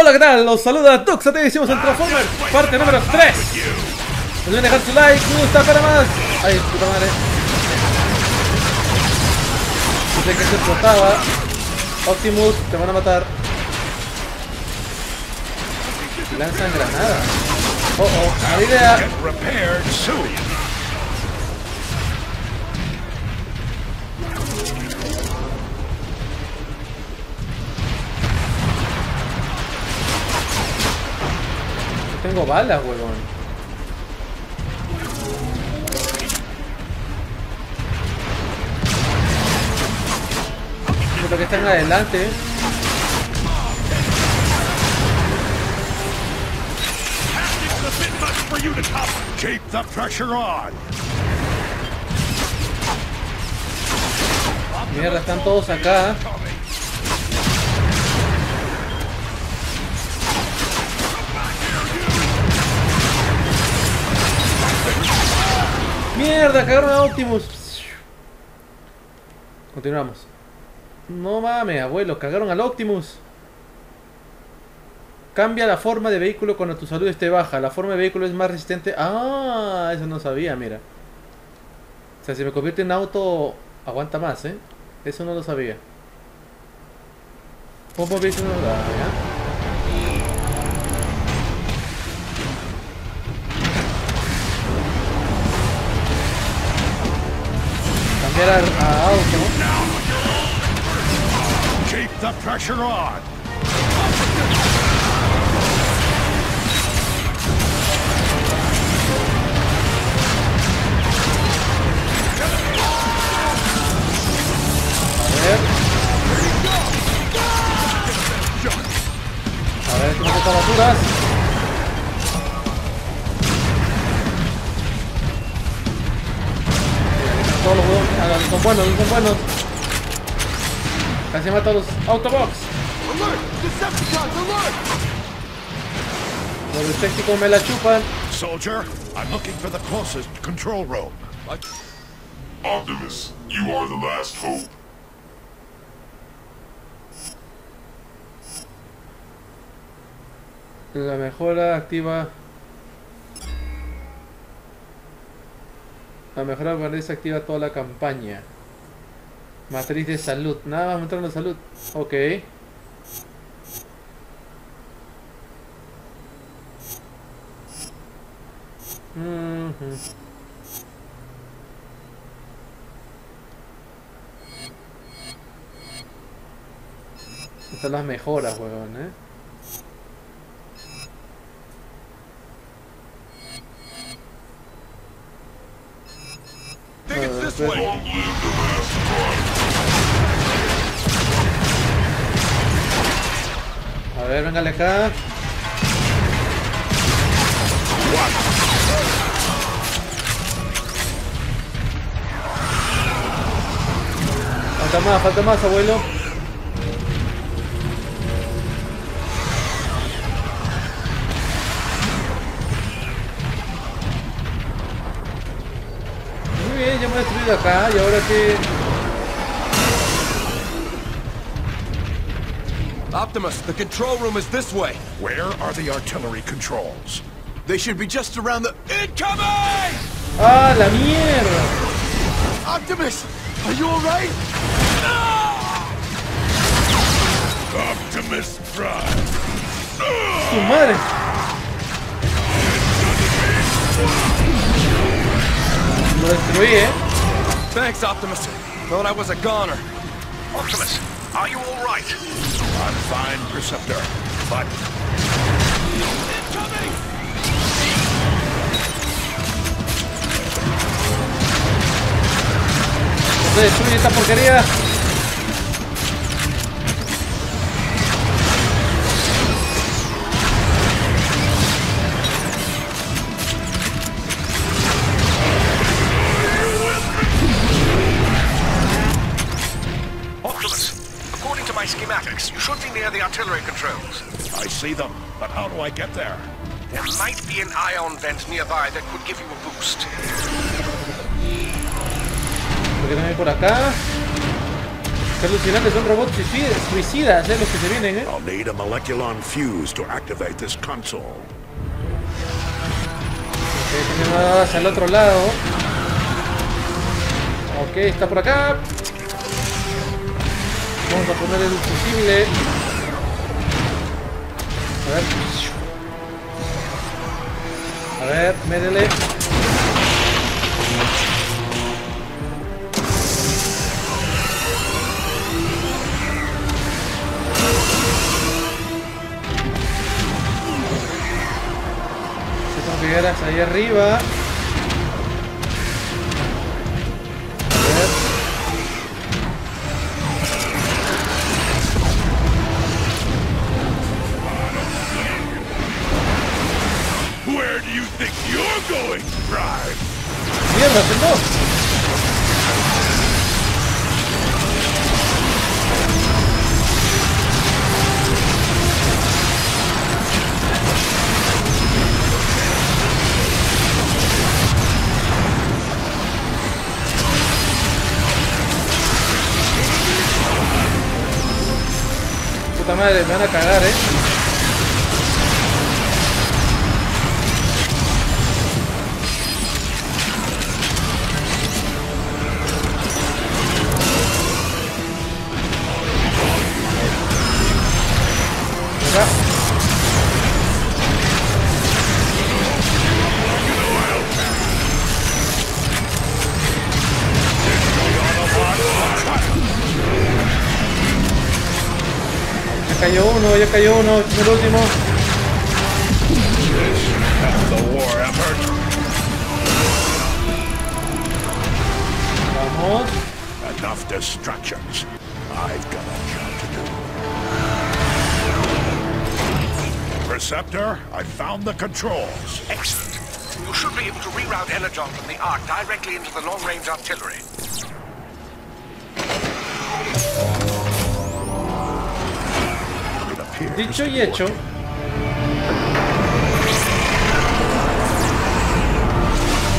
Hola, ¿qué tal? Los saluda Tuxa, te decimos en Transformers, parte número 3. No olviden dejar su like, gusta para más. Ay, puta madre. Pensé que se explotaba. Optimus, te van a matar. Lanzan granadas. Oh, oh, mala idea. Tengo balas, huevón. Lo que están adelante. ¿eh? Keep the pressure on. Mierda, están todos acá. Cagaron a Optimus. Continuamos. No mames, abuelo, cagaron al Optimus. Cambia la forma de vehículo cuando tu salud esté baja. La forma de vehículo es más resistente. Ah, eso no sabía, mira. O sea, si me convierte en auto, aguanta más, ¿eh? Eso no lo sabía. ¿Cómo vehículo? Ah, get out, uh, oh, no? Now. Keep the pressure on. A ver cómo están las duras. Son buenos, no son buenos. Casi mata a los Autobox. Los estéticos me la chupan. Soldier, I'm looking for the closest control room. Optimus, you are the last hope. La mejora activa. La mejora permanece activa toda la campaña. Matriz de salud. Nada más aumentar la salud. Ok. Ujú. Están las mejoras, huevón, eh. A ver, véngale acá. Falta más, falta más, abuelo. Muy bien, ya me he destruido acá y ahora que... Optimus, the control room is this way. Where are the artillery controls? They should be just around the... Incoming! ¡Ah, la mierda! Optimus, are you alright? Optimus Prime. ¡Su madre! Lo. Thanks, Optimus. Thought I was a goner. Optimus, are you all right? I'm fine, Perceptor. But Se destruye esta porquería. Artillery controls. I see them. But how do I get there? There might be an ion vent nearby that could give you a boost. Porque también por acá. Qué alucinante, son robots suicidas, suicidas, eh, los que se vienen, eh. I'll need a moleculon fuse to activate this console. Ok, tenemos al otro lado. Ok, está por acá. Vamos a poner el fusible. A ver. A ver, métele. Se Figueras ahí arriba. Madre, me van a cagar, eh. Ya cayó uno, este es el último. The war. Vamos. Enough distractions. I've got a job to do. Perceptor, I found the controls. Excellent. You should be able to reroute Energon from the Ark directly into the long-range artillery. Dicho y hecho.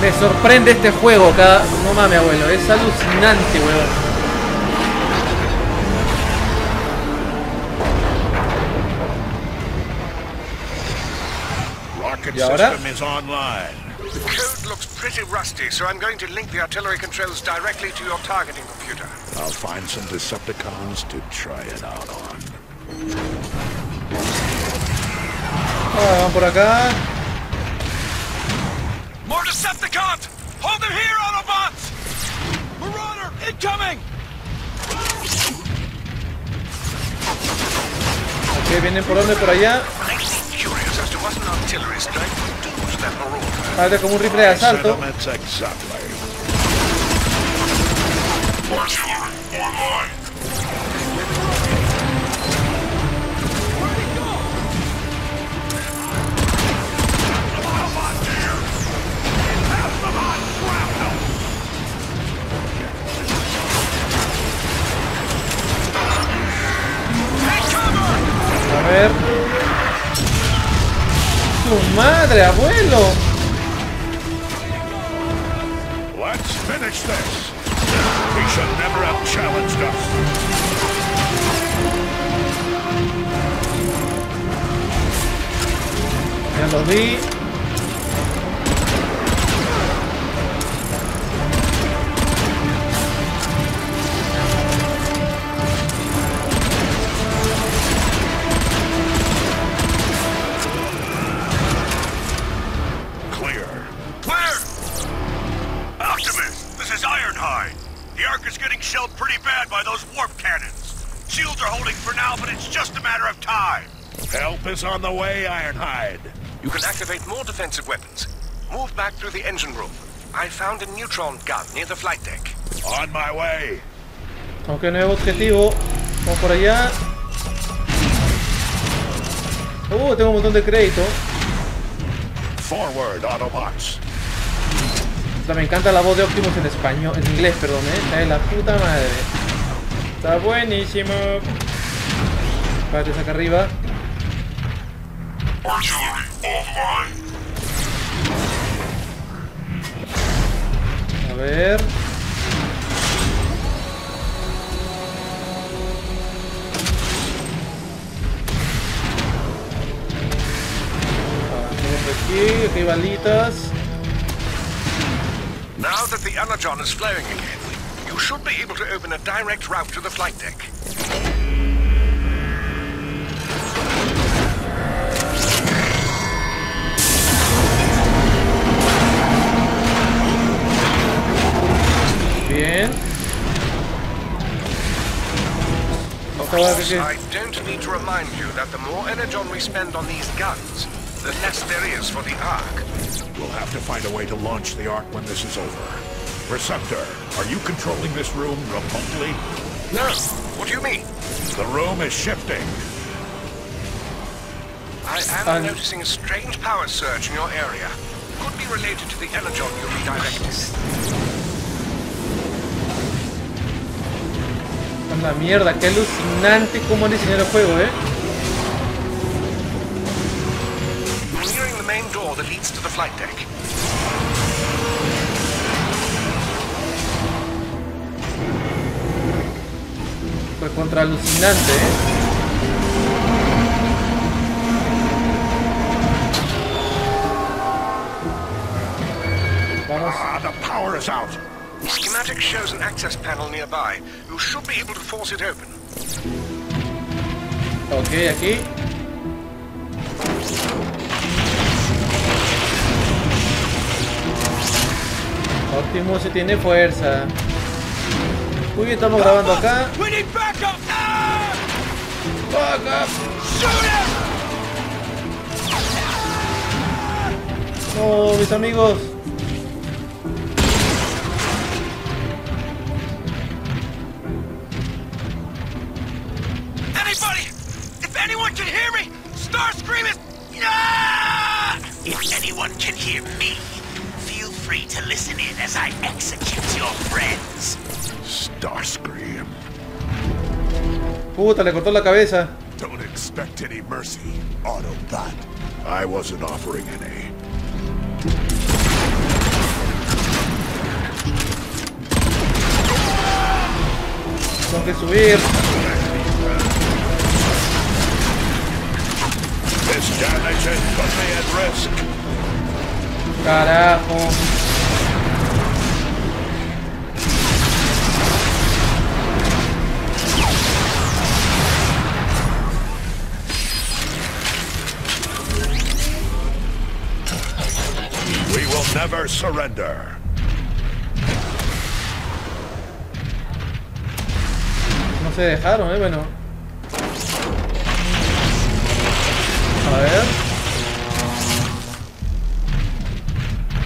Me sorprende este juego cada. No mames, abuelo. Es alucinante, weón. Rocket ¿Y ahora? system is online. The code looks pretty rusty, so I'm going to link the artillery controls directly to your targeting computer. I'll find some Decepticons to try it out on. Ah, van por acá. More Decepticons! Hold them here, Autobots! Marauder, incoming! Ok, vienen por donde, por allá. Sale como un rifle de asalto. Madre, abuelo! Let's finish this. He should never have challenged us. Ya lo vi. Help is on the way, Ironhide. You can activate more defensive weapons. Move back through the engine room. I found a neutron gun near the flight deck. On my way. Aunque nuevo objetivo. Vamos por allá. Uh, tengo un montón de crédito. Forward, Autobots. Me encanta la voz de Optimus en español, en inglés, perdón, eh. Está de la puta madre. Está buenísimo. Espérate, saca arriba. A ver. Aquí, aquí balitas. Now that the Energon is flowing again, you should be able to open a direct route to the flight deck. Otra vez course, que- I don't need to remind you that the more energon we spend on these guns, the less there is for the Ark. We'll have to find a way to launch the Ark when this is over. Receptor, are you controlling this room remotely? No, what do you mean? The room is shifting. I am Um, noticing a strange power surge in your area. Could be related to the energon you redirected. La mierda, qué alucinante cómo han diseñado el juego, eh. Fue contra alucinante, eh. Vamos. Ah, the power is out. Schematic shows an access panel nearby. You should be able to force it open. Ok, aquí. Optimus sí tiene fuerza. Muy bien, estamos grabando acá. We need backup! Fuck up. Shoot him! No, mis amigos. Puta, le cortó la cabeza. Don't expect any mercy, Autobot. I wasn't offering any. Tengo que subir. This damage has put me at risk. Carajo. Never surrender. No se dejaron, eh, bueno. A ver.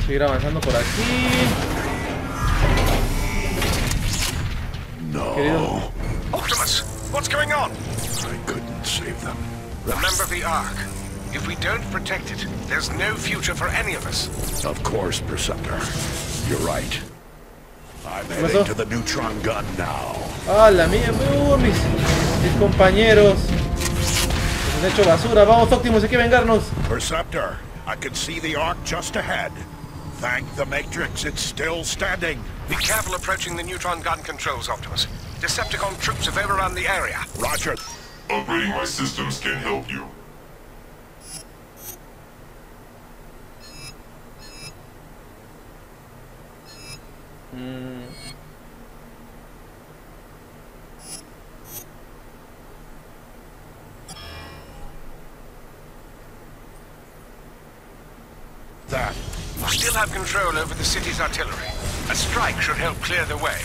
Seguir avanzando por aquí. No, Querido. Optimus, what's going on? I couldn't save them. Remember the Ark. If we don't protect it, there's no future for any of us. Of course, Perceptor. You're right. I'm pasó? heading to the neutron gun now. Ah, la mía, uh, mis, mis compañeros. Nos han hecho basura. Vamos, Optimus, hay que vengarnos. Perceptor, I can see the arc just ahead. Thank the Matrix, it's still standing. Be careful approaching the neutron gun controls, Optimus. Decepticon troops have overrun the area. Roger. Upgrading my systems can help you. That. We still have control over the city's artillery. A strike should help clear the way.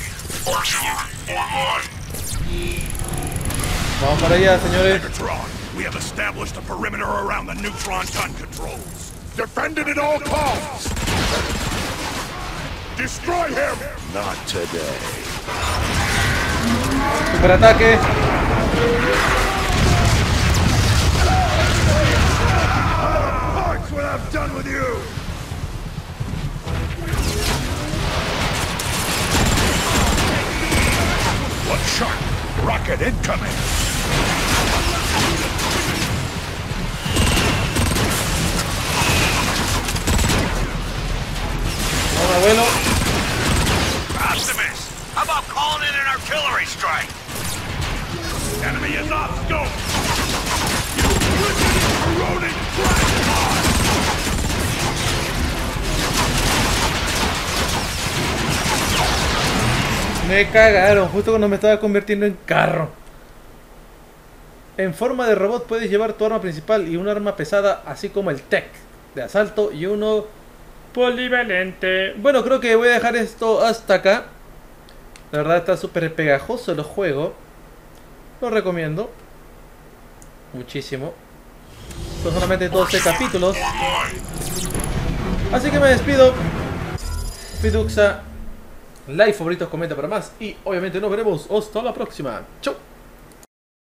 Vamos para allá, señores. Megatron, we have established a perimeter around the neutron gun controls. Defend it at all costs! Destroy him! Not today. Superataque. Mark's what I've done with you! One shot! Rocket incoming! Cagaron justo cuando me estaba convirtiendo en carro. En forma de robot puedes llevar tu arma principal y un arma pesada, así como el tech de asalto y uno polivalente. Bueno, creo que voy a dejar esto hasta acá. La verdad está súper pegajoso el juego. Lo recomiendo. Muchísimo. Son solamente 12 capítulos. Así que me despido. Fiduxa. Like, favoritos, comenta para más. Y obviamente nos veremos. Hasta la próxima. Chau.